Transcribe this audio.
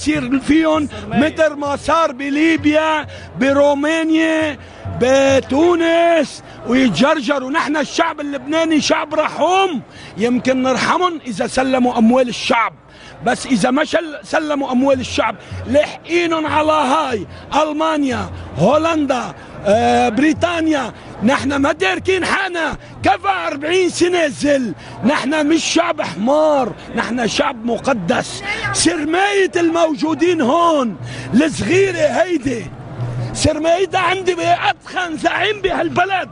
يصير فيهم مثل ما صار بليبيا برومانيا بتونس ويتجرجروا نحن الشعب اللبناني شعب رحوم. يمكن نرحمهم إذا سلموا أموال الشعب. بس إذا ما سلموا أموال الشعب لاحقينهم على هاي. ألمانيا هولندا آه، بريطانيا. نحن ما داركين حالنا كفى 40 سنة زل؟ نحن مش شعب حمار. نحن شعب مقدس. سرماية الموجودين هون. الصغيرة هيدي. سرمايتها عندي بأتخن زعيم بهالبلد